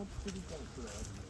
wants to be for that.